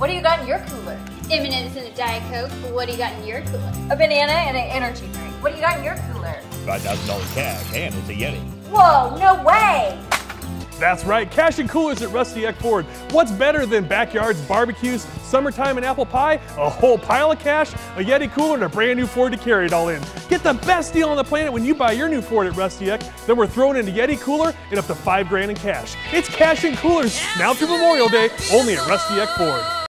What do you got in your cooler? M&M's and a Diet Coke. What do you got in your cooler? A banana and an energy drink. What do you got in your cooler? $5,000 cash, and it's a Yeti. Whoa, no way! That's right, cash and coolers at Rusty Eck Ford. What's better than backyards, barbecues, summertime, and apple pie? A whole pile of cash, a Yeti cooler, and a brand new Ford to carry it all in. Get the best deal on the planet when you buy your new Ford at Rusty Eck. Then we're throwing in a Yeti cooler and up to five grand in cash. It's cash and coolers now through Memorial Day, only at Rusty Eck Ford.